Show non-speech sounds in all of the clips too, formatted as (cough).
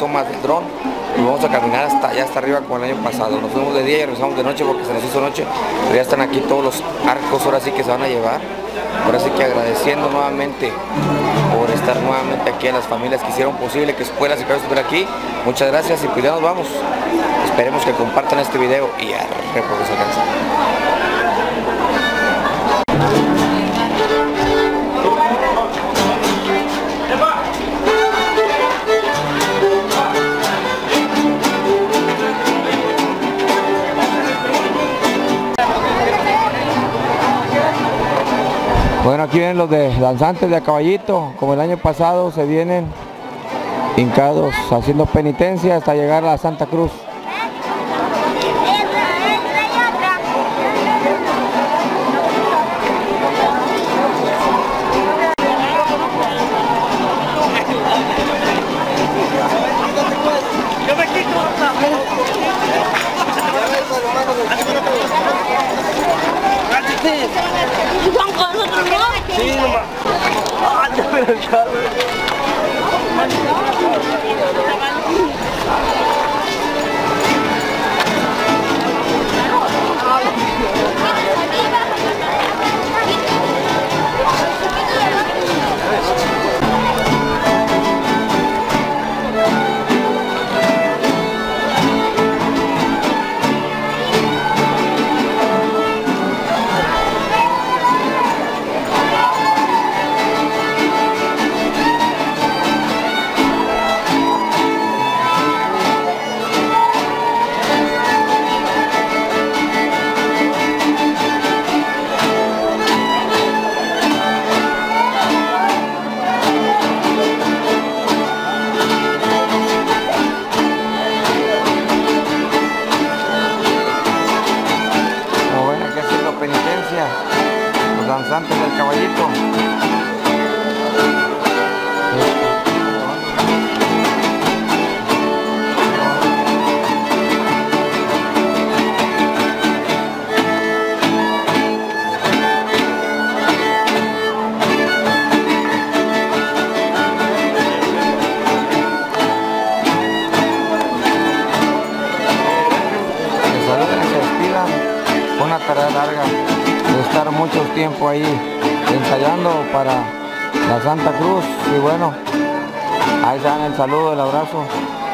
tomas del dron y vamos a caminar hasta allá hasta arriba como el año pasado. Nos fuimos de día y regresamos de noche porque se nos hizo noche, pero ya están aquí todos los arcos ahora sí que se van a llevar. Ahora sí que agradeciendo nuevamente por estar nuevamente aquí a las familias que hicieron posible que escuelas y cabezas estuvieran aquí. Muchas gracias y pues ya nos vamos. Esperemos que compartan este video y arre porque se. Vienen los de danzantes de a caballito, como el año pasado se vienen hincados haciendo penitencia hasta llegar a la Santa Cruz. Saludo,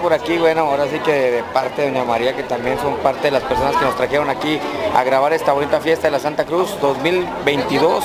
por aquí, bueno, ahora sí que de parte de Doña María, que también son parte de las personas que nos trajeron aquí a grabar esta bonita fiesta de la Santa Cruz 2022.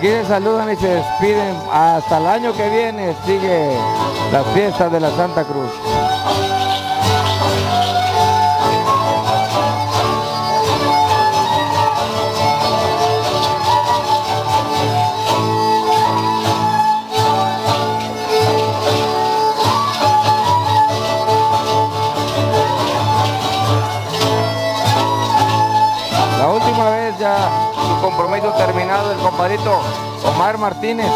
Aquí se saludan y se despiden. Hasta el año que viene sigue las fiestas de la Santa Cruz. Compromiso terminado, el compadrito Omar Martínez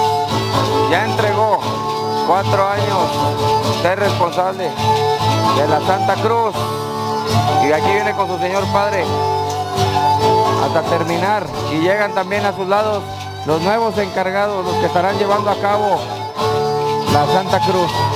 ya entregó cuatro años ser responsable de la Santa Cruz y aquí viene con su señor padre hasta terminar y llegan también a sus lados los nuevos encargados, los que estarán llevando a cabo la Santa Cruz.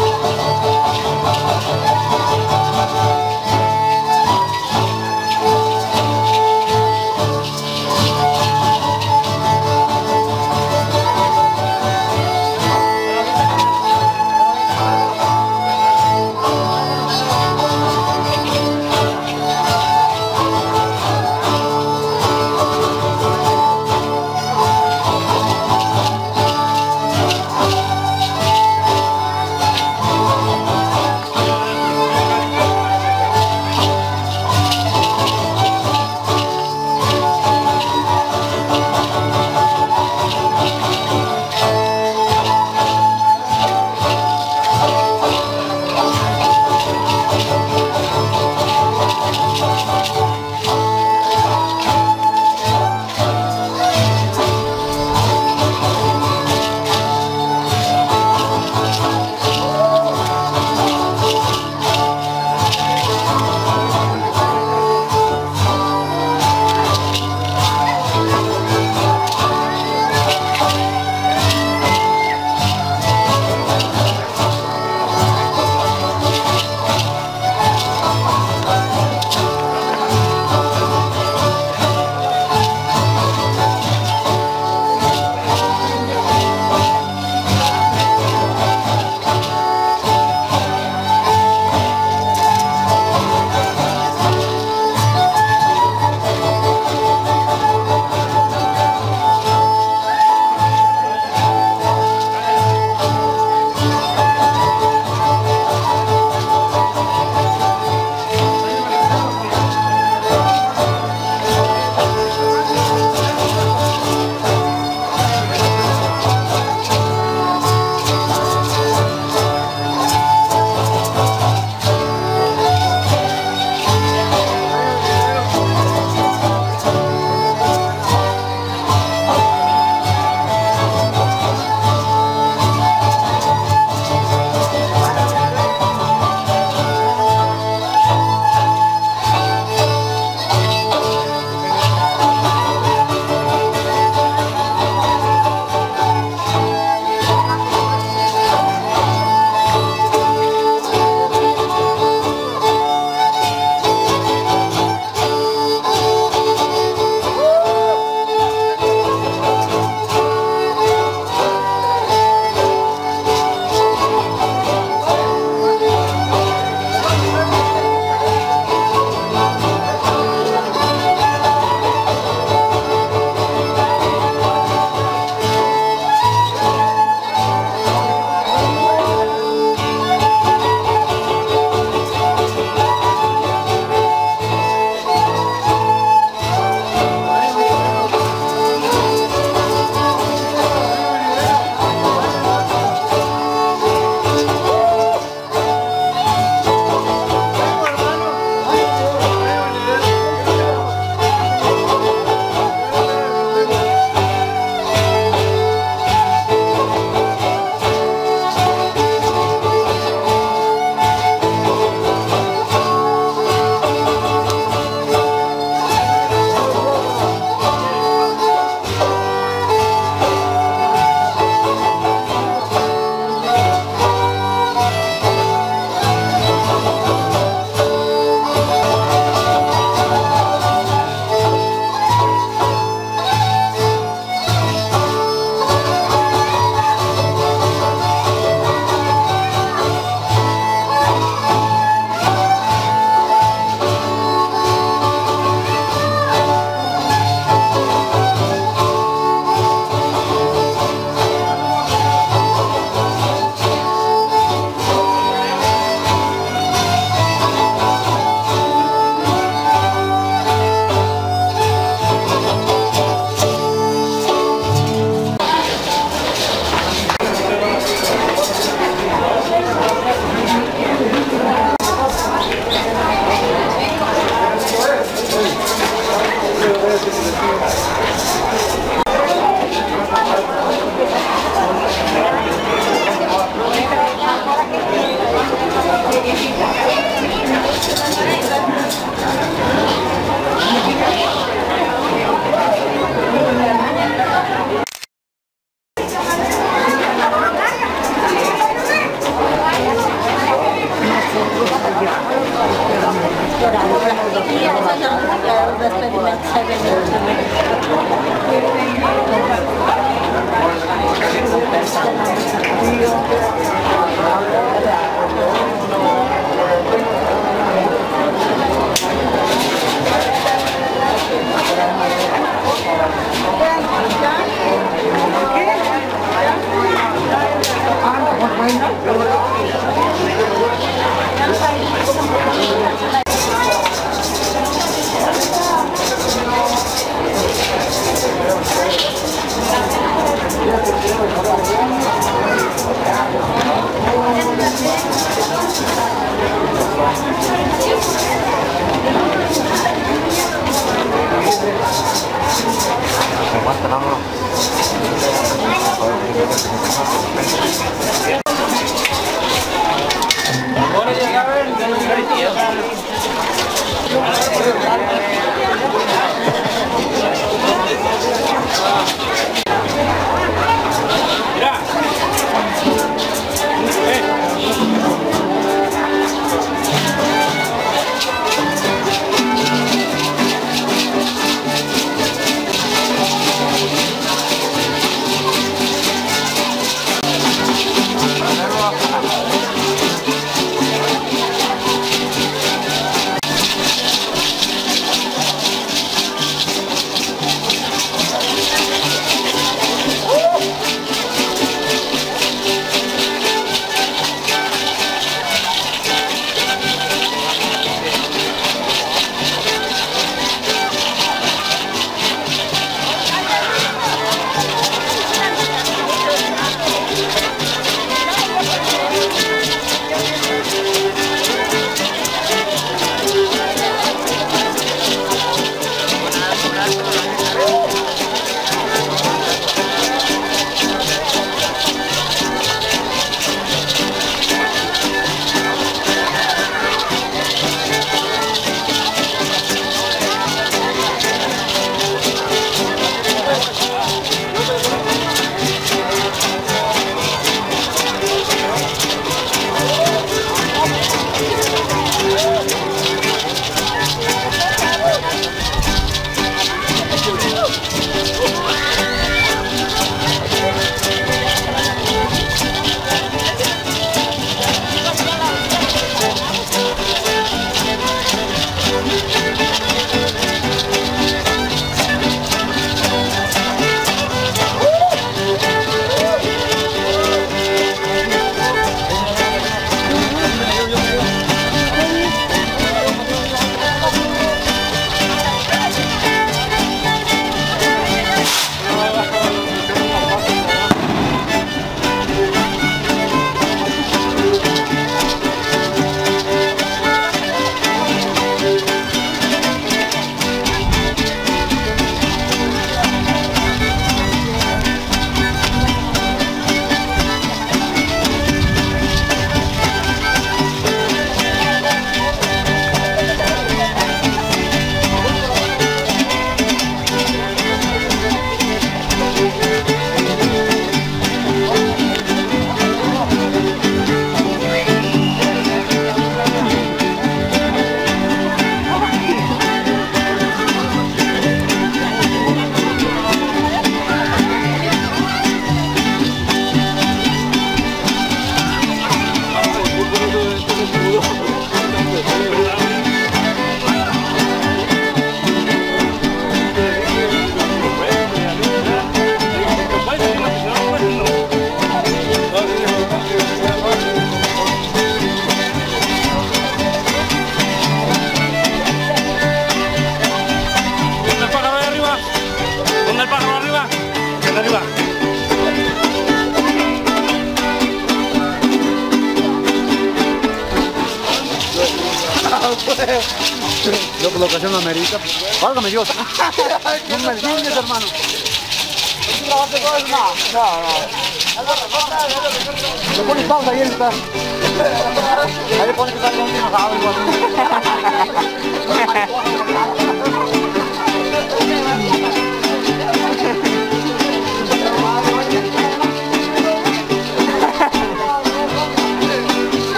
Wow.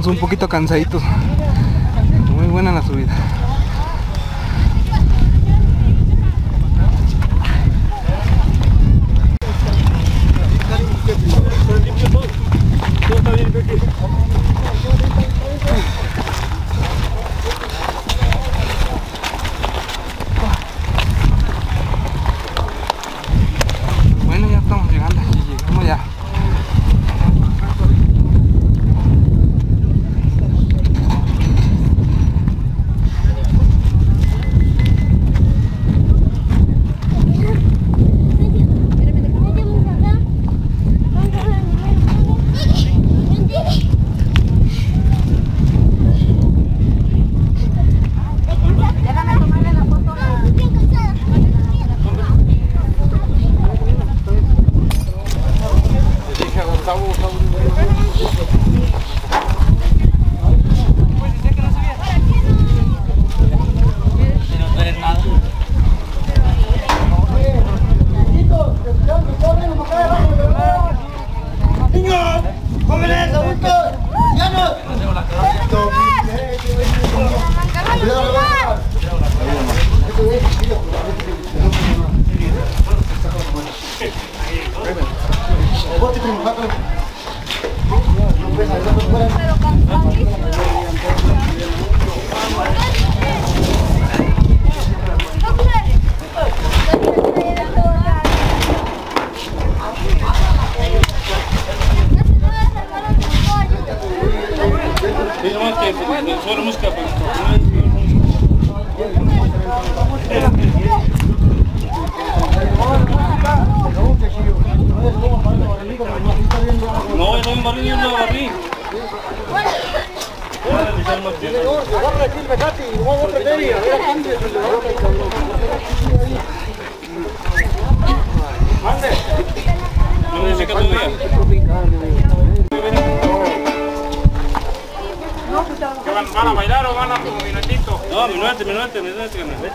estamos un poquito cansaditos. ¿Van a bailar o van a como minutito? No, minuete, minuete, minuete. minuete.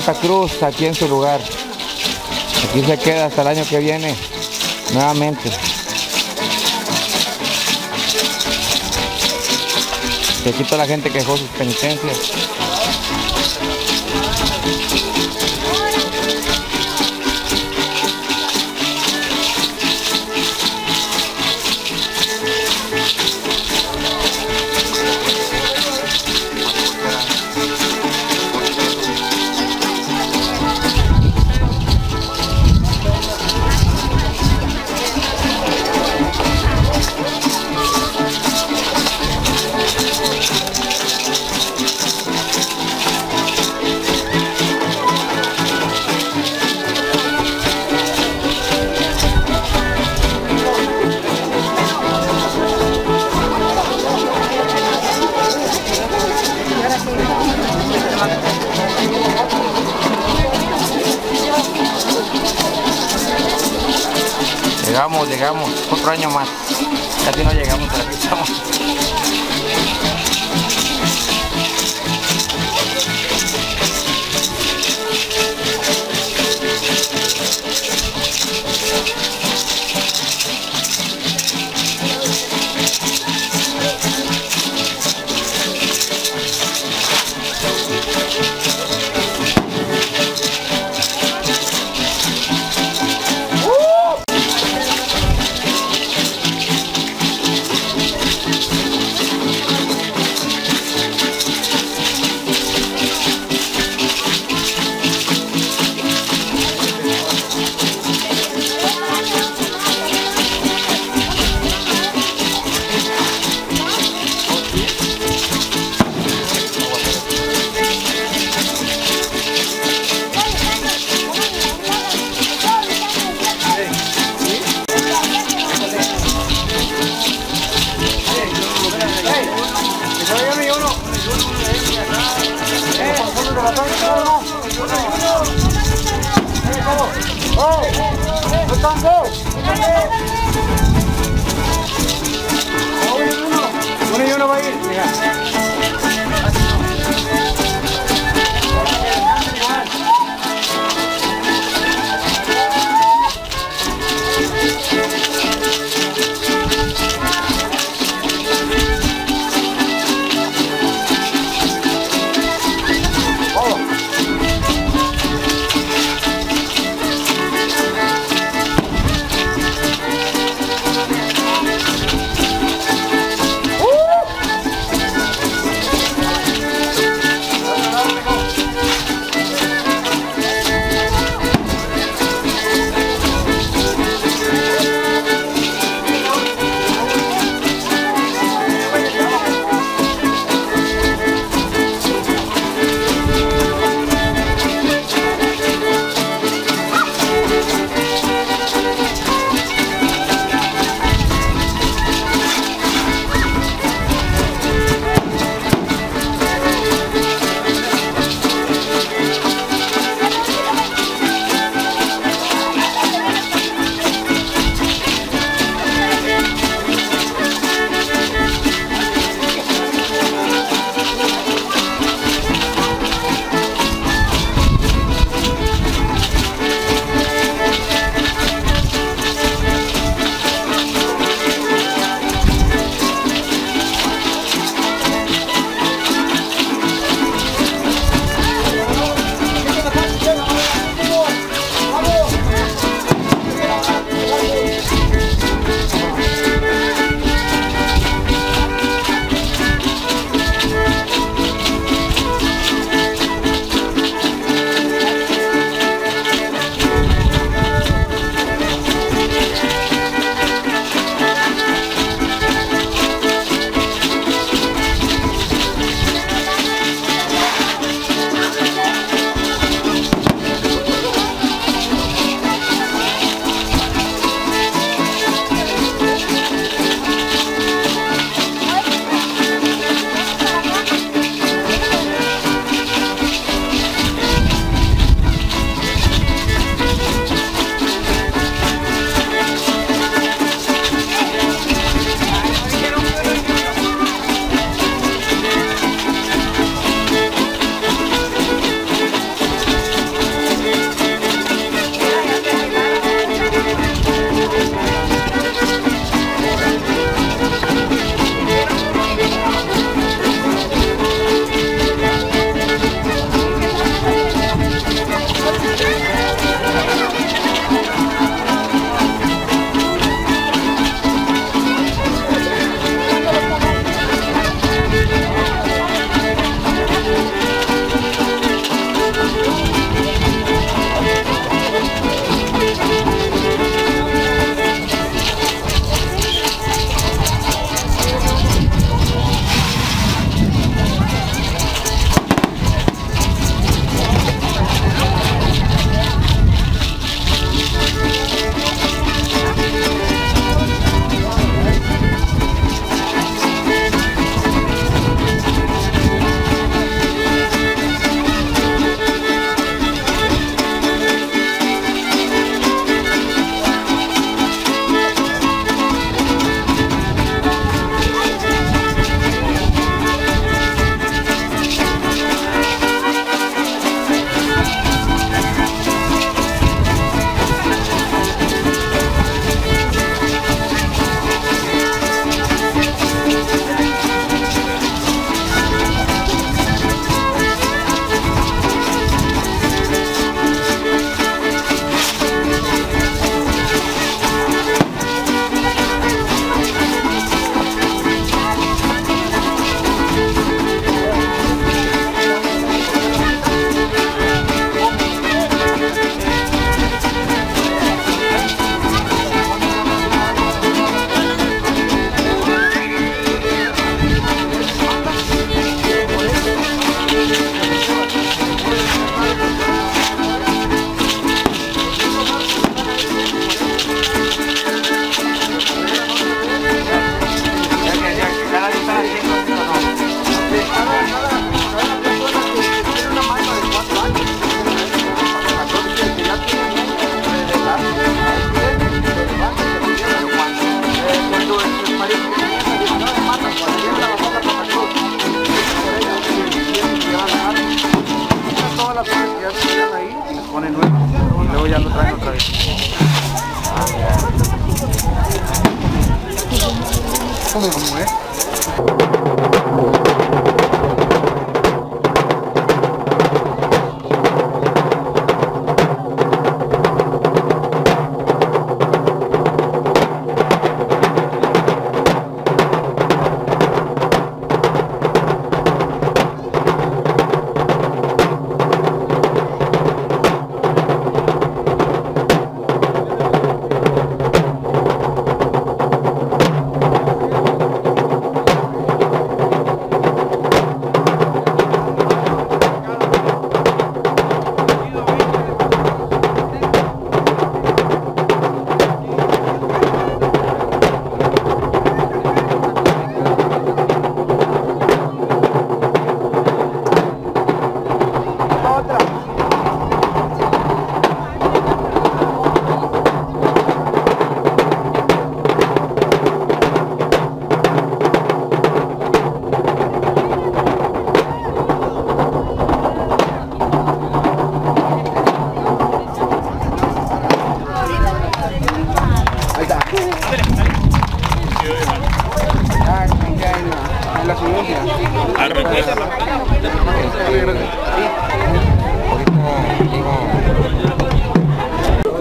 Santa Cruz aquí en su lugar. Aquí se queda hasta el año que viene nuevamente. Se quita la gente que dejó sus penitencias.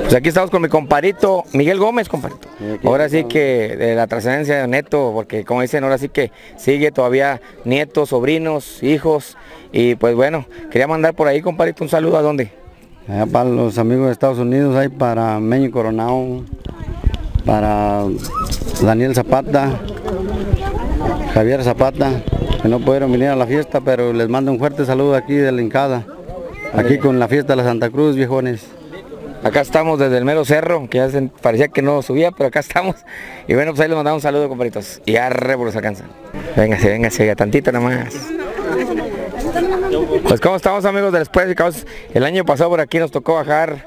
Pues aquí estamos con mi comparito Miguel Gómez, comparito. Ahora sí que de la trascendencia de Neto, porque como dicen, ahora sí que sigue todavía nietos, sobrinos, hijos. Y pues bueno, quería mandar por ahí, comparito, un saludo a dónde. Allá para los amigos de Estados Unidos, hay para Meño Coronado, para Daniel Zapata, Javier Zapata, que no pudieron venir a la fiesta, pero les mando un fuerte saludo aquí de la Hincada, aquí con la fiesta de la Santa Cruz, viejones. Acá estamos desde el mero cerro, que ya se- parecía que no subía, pero acá estamos. Y bueno, pues ahí les mandamos un saludo, comparitos. Y arre por los alcanza. Véngase, véngase, ya tantito nomás. Pues cómo estamos amigos del Después, Caos? el año pasado por aquí nos tocó bajar,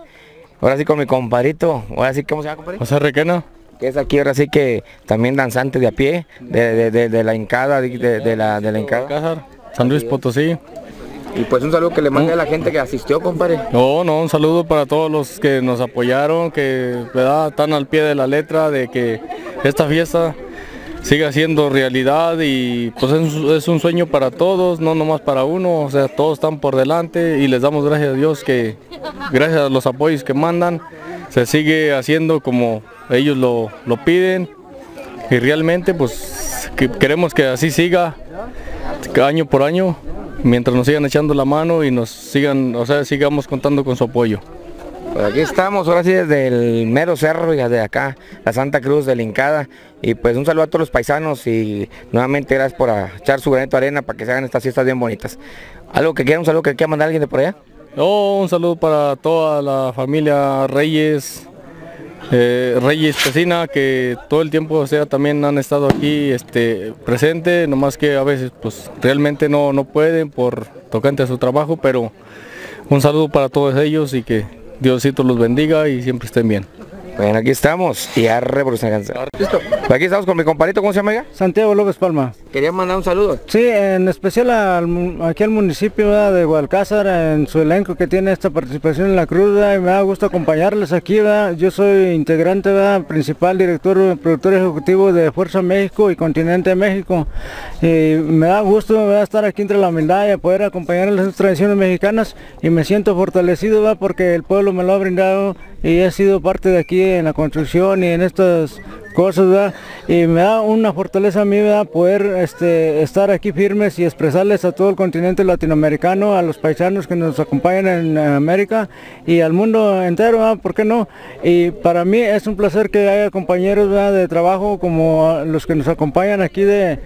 ahora sí con mi comparito, ahora sí, ¿cómo se llama compadrito? José Requena. Que es aquí ahora sí que también danzante de a pie, de, de- de- de la hincada, de, de la, de la hincada. San Luis Potosí. Y pues un saludo que le mande a la gente que asistió, compadre. No, no, un saludo para todos los que nos apoyaron, que ¿verdad? están al pie de la letra de que esta fiesta siga siendo realidad y pues es, un- sueño para todos, no nomás para uno, o sea, todos están por delante y les damos gracias a Dios que gracias a los apoyos que mandan se sigue haciendo como ellos lo, lo piden y realmente pues que queremos que así siga año por año mientras nos sigan echando la mano y nos sigan, o sea, sigamos contando con su apoyo. Pues aquí estamos, ahora sí desde el mero cerro y desde acá, la Santa Cruz de la Hincada. Y pues un saludo a todos los paisanos y nuevamente gracias por echar su granito de arena para que se hagan estas fiestas bien bonitas. Algo que quiera, un saludo que quiera mandar alguien de por allá. Oh, un saludo para toda la familia Reyes, eh, Reyes Pesina, que todo el tiempo sea, también han estado aquí este, presente, nomás que a veces pues realmente no, no pueden por tocante a su trabajo, pero un saludo para todos ellos y que Diosito los bendiga y siempre estén bien. Bueno, aquí estamos y arre por. Listo. Aquí estamos con mi compadrito, ¿cómo se llama? oiga? Santiago López Palma. Quería mandar un saludo. Sí, en especial al aquí al municipio ¿verdad? de Guadalcázar, en su elenco que tiene esta participación en la cruz, ¿verdad? y me da gusto acompañarles aquí. ¿verdad? Yo soy integrante, ¿verdad? principal director, productor ejecutivo de Fuerza México y Continente México. Y me da gusto ¿verdad? estar aquí entre la humildad y poder acompañar las tradiciones mexicanas y me siento fortalecido ¿verdad? porque el pueblo me lo ha brindado y he sido parte de aquí en la construcción y en estas cosas. Y me da una fortaleza a mí, ¿verdad? Poder este, estar aquí firmes y expresarles a todo el continente latinoamericano, a los paisanos que nos acompañan en América y al mundo entero. ¿Por qué no? Y para mí es un placer que haya compañeros de trabajo como los que nos acompañan aquí de,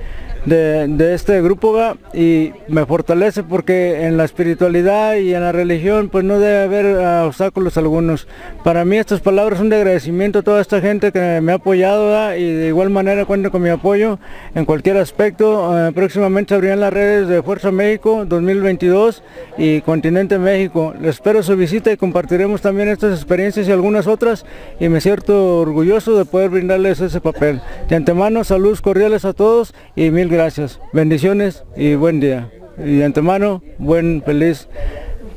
de, este grupo y me fortalece porque en la espiritualidad y en la religión pues no debe haber ah, obstáculos algunos. Para mí estas palabras son de agradecimiento a toda esta gente que me ha apoyado y de igual manera cuento con mi apoyo en cualquier aspecto. Ah, próximamente abrirán las redes de Fuerza México 2022 y Continente México. Les espero su visita y compartiremos también estas experiencias y algunas otras y me siento orgulloso de poder brindarles ese papel. De antemano, saludos cordiales a todos y mil gracias. Bendiciones y buen día. Y de antemano, buen, feliz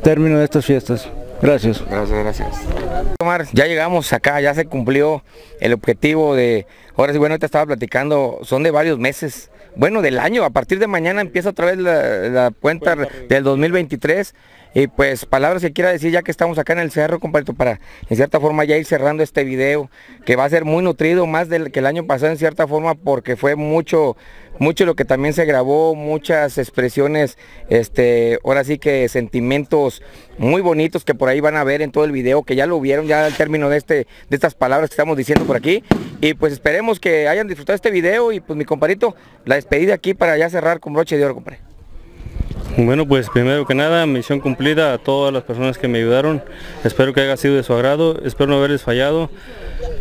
término de estas fiestas. Gracias. Gracias, gracias. Omar, ya llegamos acá, ya se cumplió el objetivo de, ahora sí, bueno, te estaba platicando, son de varios meses, bueno, del año, a partir de mañana empieza otra vez la, la cuenta del 2023 y pues palabras que quiera decir ya que estamos acá en el cerro, compadre, para en cierta forma ya ir cerrando este video, que va a ser muy nutrido, más del que el año pasado en cierta forma, porque fue mucho, mucho lo que también se grabó, muchas expresiones, este, ahora sí que sentimientos muy bonitos que por ahí van a ver en todo el video, que ya lo vieron ya al término de este, de estas palabras que estamos diciendo por aquí. Y pues esperemos que hayan disfrutado este video y pues mi compadrito, la despedida aquí para ya cerrar con broche de oro, compadre. Bueno, pues primero que nada, misión cumplida a todas las personas que me ayudaron. Espero que haya sido de su agrado, espero no haberles fallado.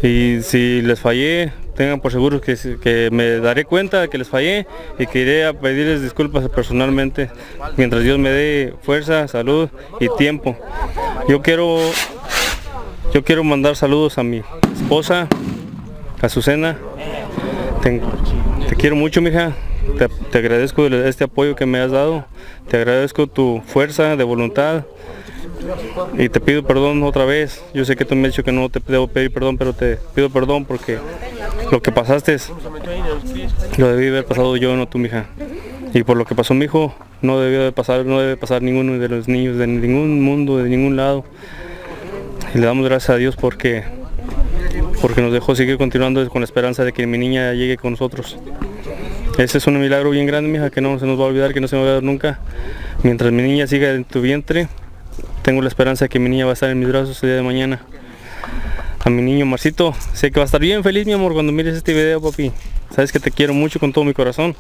Y si les fallé, tengan por seguro que, que me daré cuenta de que les fallé y que iré a pedirles disculpas personalmente mientras Dios me dé fuerza, salud y tiempo. Yo quiero, yo quiero mandar saludos a mi esposa, a Azucena. Te, te quiero mucho, mija. Te, te agradezco este apoyo que me has dado. Te agradezco tu fuerza de voluntad. Y te pido perdón otra vez. Yo sé que tú me has dicho que no te debo pedir perdón, pero te pido perdón porque lo que pasaste lo debí haber pasado yo, no tú, mija. Y por lo que pasó mi hijo, no debió de pasar, no debe pasar ninguno de los niños de ningún mundo, de ningún lado. Y le damos gracias a Dios porque porque nos dejó seguir continuando con la esperanza de que mi niña llegue con nosotros. Ese es un milagro bien grande, mija, que no se nos va a olvidar, que no se me va a olvidar nunca. Mientras mi niña siga en tu vientre, tengo la esperanza de que mi niña va a estar en mis brazos el día de mañana. A mi niño Marcito, sé que va a estar bien feliz, mi amor, cuando mires este video, papi. Sabes que te quiero mucho con todo mi corazón.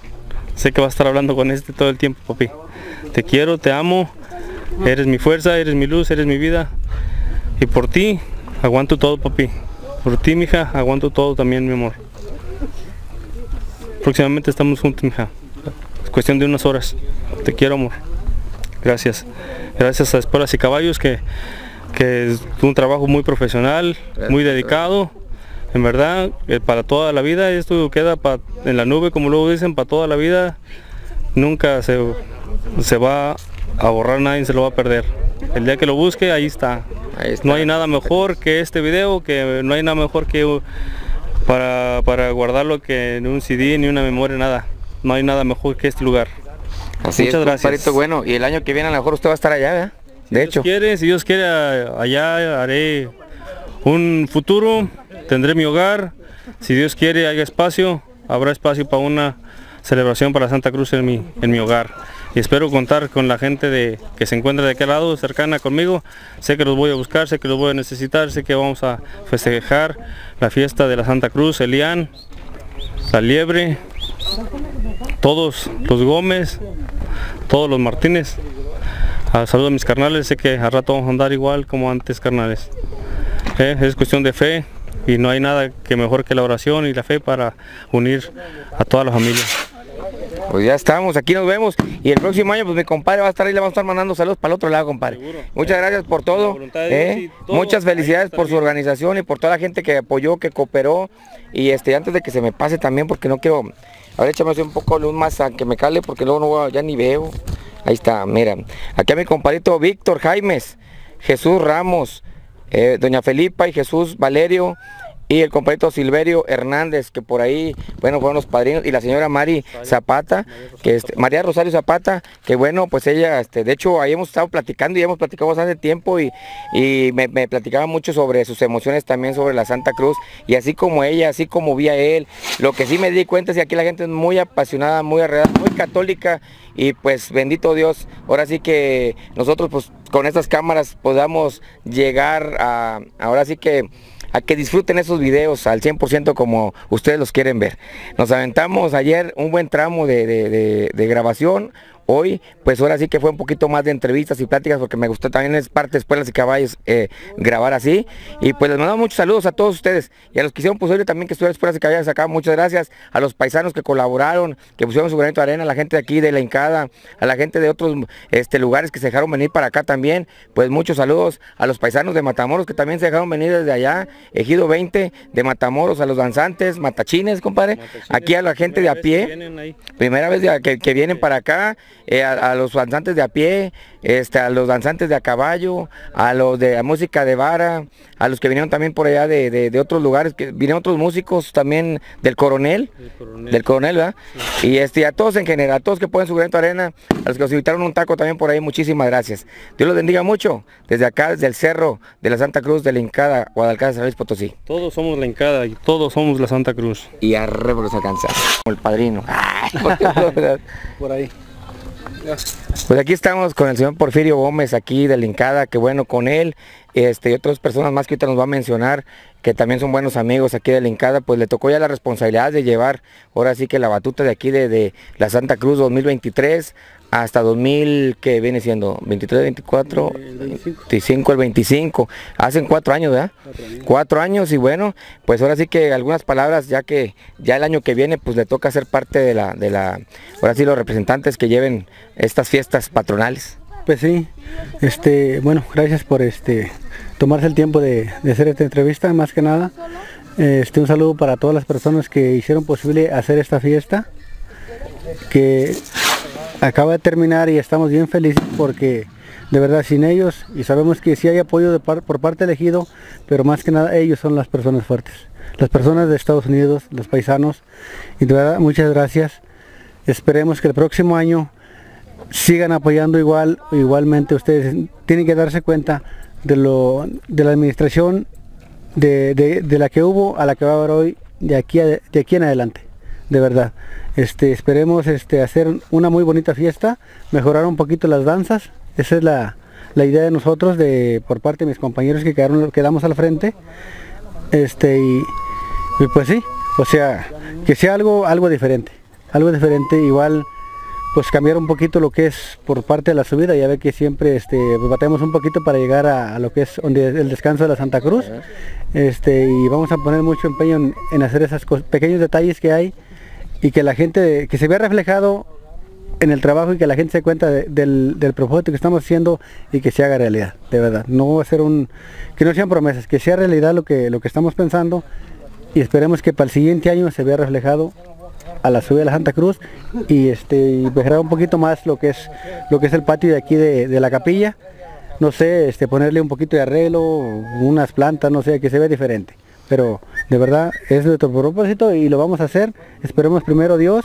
Sé que va a estar hablando con este todo el tiempo, papi. Te quiero, te amo. Eres mi fuerza, eres mi luz, eres mi vida. Y por ti, aguanto todo, papi. Por ti, mija, aguanto todo también, mi amor. Próximamente estamos juntos, mija. Es cuestión de unas horas. Te quiero, amor. Gracias. Gracias a Espuelas y Caballos, que, que es un trabajo muy profesional, muy dedicado. En verdad, eh, para toda la vida, esto queda pa- en la nube, como luego dicen, para toda la vida. Nunca se, se va a borrar, nadie se lo va a perder. El día que lo busque, ahí está. Ahí está. No hay nada mejor que este video, que no hay nada mejor que para, para guardarlo que en un CD ni una memoria, nada. No hay nada mejor que este lugar. Así Muchas es, gracias. compadrito, bueno, y el año que viene a lo mejor usted va a estar allá, ¿verdad? De hecho. Dios quiere, si Dios quiere, allá haré un futuro, tendré mi hogar. Si Dios quiere, haya espacio, habrá espacio para una celebración para Santa Cruz en mi, en mi hogar. Y espero contar con la gente de, que se encuentra de aquel lado, cercana conmigo. Sé que los voy a buscar, sé que los voy a necesitar, sé que vamos a festejar la fiesta de la Santa Cruz, Elián, la Liebre, todos los Gómez, todos los Martínez. Ah, saludo a mis carnales, sé que al rato vamos a andar igual como antes, carnales. Eh, es cuestión de fe y no hay nada que mejor que la oración y la fe para unir a toda la familia. Pues ya estamos, aquí nos vemos. Y el próximo año, pues mi compadre va a estar ahí, le vamos a estar mandando saludos para el otro lado, compadre. Seguro. Muchas gracias por todo. ¿eh? todo, Muchas felicidades por su bien. organización y por toda la gente que apoyó, que cooperó. Y este, antes de que se me pase también, porque no quiero. A ver, échame un poco luz más a que me cale, porque luego no voy a- ya ni veo. Ahí está, mira. Aquí a mi compadrito Víctor Jaimes, Jesús Ramos, eh, doña Felipa y Jesús Valerio. Y el compadrito Silverio Hernández, que por ahí, bueno, fueron los padrinos, y la señora Mari Zapata, que este, María Rosario Zapata, que bueno, pues ella, este, de hecho, ahí hemos estado platicando y hemos platicado bastante tiempo y, y me, me platicaba mucho sobre sus emociones también sobre la Santa Cruz, y así como ella, así como vi a él, lo que sí me di cuenta es que aquí la gente es muy apasionada, muy arreglada, muy católica, y pues bendito Dios, ahora sí que nosotros pues con estas cámaras podamos llegar a, ahora sí que a que disfruten esos videos al 100% como ustedes los quieren ver. Nos aventamos ayer un buen tramo de, de- de- de grabación. Hoy, pues ahora sí que fue un poquito más de entrevistas y pláticas porque me gustó también es parte de Espuelas y Caballos eh, grabar así. Y pues les mandamos muchos saludos a todos ustedes y a los que hicieron posible también que estuviera Espuelas y Caballos acá. Muchas gracias a los paisanos que colaboraron, que pusieron su granito de arena, a la gente de aquí de La Hincada, a la gente de otros este, lugares que se dejaron venir para acá también. Pues muchos saludos a los paisanos de Matamoros que también se dejaron venir desde allá. Ejido 20 de Matamoros, a los danzantes, matachines, compadre. Aquí a la gente de a pie. Primera vez que, que vienen para acá eh, a, a los danzantes de a pie, este, a los danzantes de a caballo, a los de la música de vara, a los que vinieron también por allá de, de- de otros lugares, que vinieron otros músicos también del coronel, del coronel, ¿verdad? Y este, a todos en general, a todos que pueden subir en tu arena, a los que nos invitaron un taco también por ahí, muchísimas gracias. Dios los bendiga mucho, desde acá, desde el cerro de la Santa Cruz de la Hincada, Guadalcanal, San Luis Potosí. Todos somos la Encada y todos somos la Santa Cruz. Y arre porque se alcanza. Como el padrino. (laughs) (laughs) Por ahí. Pues aquí estamos con el señor Porfirio Gómez aquí de la Hincada, que bueno, con él este, y otras personas más que ahorita nos va a mencionar, que también son buenos amigos aquí de la Hincada, pues le tocó ya la responsabilidad de llevar ahora sí que la batuta de aquí de, de la Santa Cruz 2023 hasta 2000, que viene siendo 23, 24, 25, el 25, hacen cuatro años, ¿verdad? Cuatro años y bueno, pues ahora sí que algunas palabras, ya que ya el año que viene pues le toca ser parte de la, de la, ahora sí los representantes que lleven estas fiestas patronales. Pues sí, este, bueno, gracias por este tomarse el tiempo de, de hacer esta entrevista, más que nada. Este, un saludo para todas las personas que hicieron posible hacer esta fiesta, que acaba de terminar y estamos bien felices porque de verdad sin ellos, y sabemos que sí hay apoyo por parte del ejido, pero más que nada ellos son las personas fuertes, las personas de Estados Unidos, los paisanos, y de verdad muchas gracias. Esperemos que el próximo año sigan apoyando igual, igualmente ustedes tienen que darse cuenta de lo de la administración de, de- la que hubo a la que va a haber hoy de aquí de aquí en adelante de verdad. Este esperemos este hacer una muy bonita fiesta mejorar un poquito las danzas. Esa es la, la idea de nosotros de por parte de mis compañeros que quedaron quedamos al frente. Este y, pues sí o sea que sea algo algo diferente algo diferente igual pues cambiar un poquito lo que es por parte de la subida, ya ve que siempre este, pues, batemos un poquito para llegar a, a lo que es donde el descanso de la Santa Cruz, este, y vamos a poner mucho empeño en, en hacer esos pequeños detalles que hay y que la gente, que se vea reflejado en el trabajo y que la gente se cuenta de- del, del propósito que estamos haciendo y que se haga realidad, de verdad. No va a ser un, que no sean promesas, que sea realidad lo que, lo que estamos pensando y esperemos que para el siguiente año se vea reflejado a la subida de la Santa Cruz y este y mejorar un poquito más lo que es lo que es el patio de aquí de, de la capilla no sé este ponerle un poquito de arreglo unas plantas no sé que se vea diferente pero de verdad es nuestro propósito y lo vamos a hacer esperemos primero Dios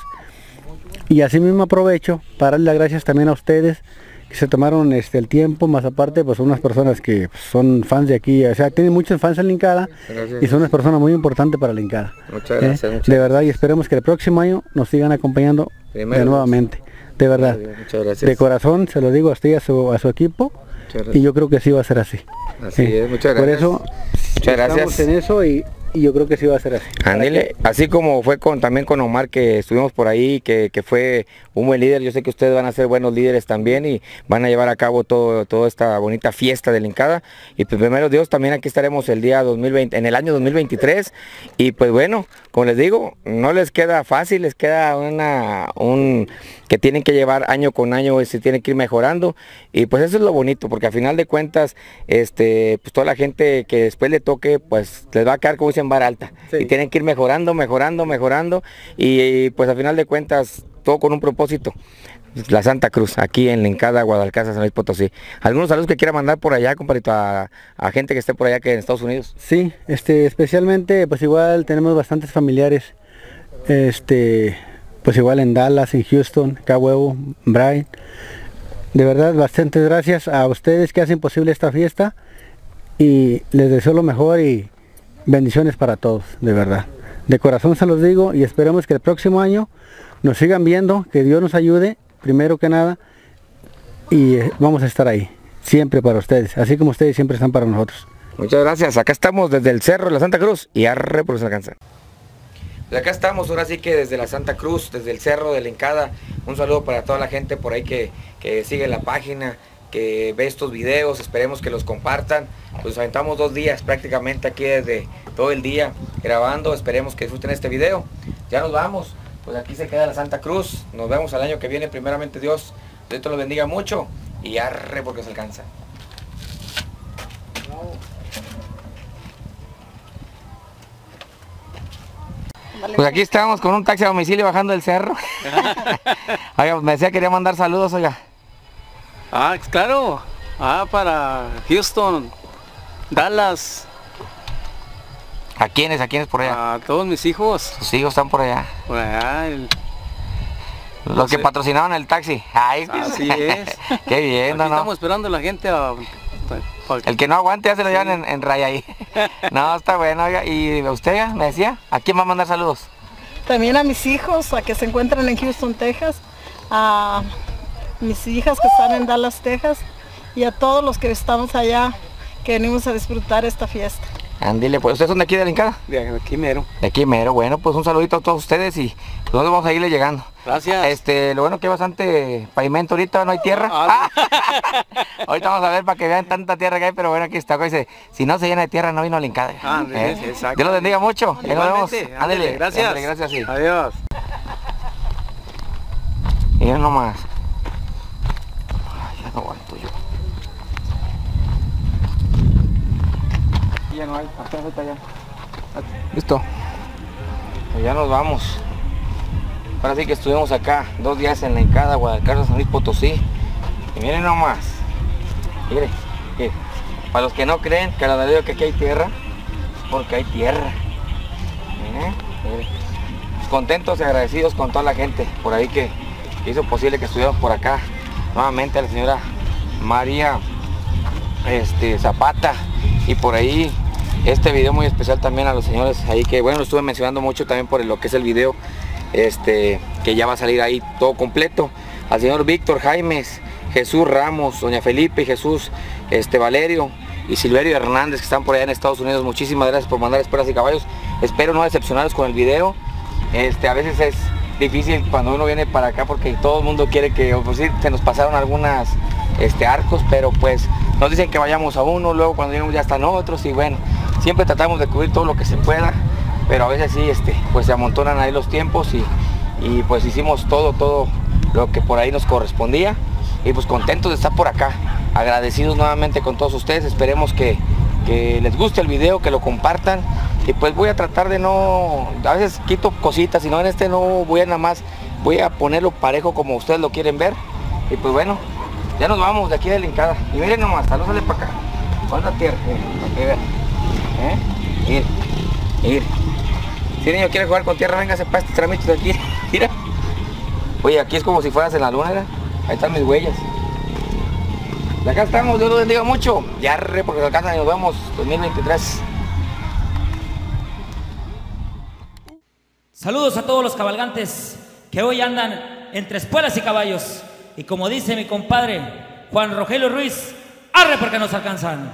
y así mismo aprovecho para darle las gracias también a ustedes que se tomaron este el tiempo, más aparte pues unas personas que son fans de aquí, o sea, tienen muchos fans en Lincada Gracias. y son unas personas muy importantes para Lincada. Muchas gracias, muchas De verdad y esperemos que el próximo año nos sigan acompañando Primero de Dios. nuevamente. De verdad. Muchas gracias. De corazón se lo digo a usted y a su, a su equipo y yo creo que sí va a ser así. Así Eh, es, muchas Por gracias. eso Muchas estamos gracias. en eso y, y yo creo que sí va a ser así. Así como fue con también con Omar que estuvimos por ahí, que, que fue un buen líder, yo sé que ustedes van a ser buenos líderes también y van a llevar a cabo todo, toda esta bonita fiesta de la Hincada. Y pues primero Dios, también aquí estaremos el día 2020, en el año 2023. Y pues bueno, como les digo, no les queda fácil, les queda una, un que tienen que llevar año con año y se tienen que ir mejorando. Y pues eso es lo bonito, porque a final de cuentas, este, pues toda la gente que después le toque, pues les va a quedar como dicen vara alta. Sí. Y tienen que ir mejorando, mejorando, mejorando. Y, pues a final de cuentas, todo con un propósito. La Santa Cruz, aquí en Lencada, Guadalcanal, San Luis Potosí. ¿Algunos saludos que quiera mandar por allá, compadrito, a, a gente que esté por allá que en Estados Unidos? Sí, este, especialmente, pues igual tenemos bastantes familiares, este, pues igual en Dallas, en Houston, Cahuevo, Brian. De verdad, bastantes gracias a ustedes que hacen posible esta fiesta y les deseo lo mejor y bendiciones para todos, de verdad. De corazón se los digo y esperemos que el próximo año nos sigan viendo, que Dios nos ayude, primero que nada, y eh, vamos a estar ahí, siempre para ustedes, así como ustedes siempre están para nosotros. Muchas gracias. Acá estamos desde el Cerro de la Santa Cruz y arre por alcanza. Pues acá estamos, ahora sí que desde la Santa Cruz, desde el Cerro de la Hincada. Un saludo para toda la gente por ahí que, que sigue la página, que ve estos videos. Esperemos que los compartan. Pues aventamos dos días prácticamente aquí desde todo el día grabando. Esperemos que disfruten este video. Ya nos vamos. Pues aquí se queda la Santa Cruz. Nos vemos al año que viene, primeramente Dios. Dios te los bendiga mucho y arre porque se alcanza. Pues aquí estamos con un taxi a domicilio bajando del cerro. (laughs) oiga, me decía que quería mandar saludos, oiga. Ah, claro. Ah, para Houston, Dallas, ¿A quiénes? ¿A quiénes por allá? a todos mis hijos. Sus hijos están por allá. Por allá, el- Los que sé. patrocinaban el taxi. Ay, así es. (laughs) Qué bien, ¿no? estamos esperando a la gente a... El que no aguante ya se lo llevan en, en raya ahí. (laughs) no, está bueno, oiga. ¿Y usted me decía? ¿A quién va a mandar saludos? También a mis hijos, a que se encuentran en Houston, Texas, a mis hijas que están en Dallas, Texas, y a todos los que estamos allá, que venimos a disfrutar esta fiesta. Andile, pues ustedes son de aquí de la Hincada. De aquí mero. De aquí mero, bueno, pues un saludito a todos ustedes y pues nosotros vamos a irle llegando. Gracias. Este, lo bueno que hay bastante pavimento ahorita, no hay tierra. Ah, (laughs) ahorita vamos a ver para que vean tanta tierra que hay, pero bueno, aquí está, dice, si no se llena de tierra no vino la hincada. Ah, ¿Eh? sí, exacto. Dios los bendiga mucho. Ahí nos vemos. Ándele, gracias. gracias, sí. Adiós. Miren nomás. No aguanto yo. Ya no hay, apenas está allá. Listo. Pues ya nos vamos. Ahora sí que estuvimos acá dos días en la Encada, Guadalcanal, San Luis Potosí. Y miren nomás. Miren, miren. Para los que no creen que la verdad que aquí hay tierra, porque hay tierra. Miren, miren. Contentos y agradecidos con toda la gente por ahí que que hizo posible que estuviéramos por acá. Nuevamente a la señora María este, Zapata. Y por ahí este video muy especial también a los señores ahí que bueno lo estuve mencionando mucho también por lo que es el video este que ya va a salir ahí todo completo. Al señor Víctor Jaimes Jesús Ramos doña Felipe Jesús este Valerio y Silverio Hernández que están por allá en Estados Unidos. Muchísimas gracias por mandar esperas y caballos. Espero no decepcionarlos con el video. Este a veces es difícil cuando uno viene para acá porque todo el mundo quiere que, pues sí, se nos pasaron algunas este, arcos, pero pues nos dicen que vayamos a uno, luego cuando llegamos ya están otros y bueno, siempre tratamos de cubrir todo lo que se pueda, pero a veces sí, este, pues se amontonan ahí los tiempos y, y pues hicimos todo, todo lo que por ahí nos correspondía y pues contentos de estar por acá, agradecidos nuevamente con todos ustedes, esperemos que, que les guste el video, que lo compartan y pues voy a tratar de no, a veces quito cositas, y no en este no voy a nada más, voy a ponerlo parejo como ustedes lo quieren ver y pues bueno, ya nos vamos de aquí de la hincada y miren nomás, salud sale para acá, ¿cuánta tierra? Miren, para que vean, ¿eh? Miren, miren. Si el niño quiere jugar con tierra, véngase para este trámite de aquí, (laughs) mira. Oye, aquí es como si fueras en la luna, mira. ahí están mis huellas. Y acá estamos, Dios los bendiga mucho. Ya re porque se alcanzan y nos vemos 2023. Saludos a todos los cabalgantes que hoy andan entre espuelas y caballos. Y como dice mi compadre Juan Rogelio Ruiz, arre porque nos alcanzan.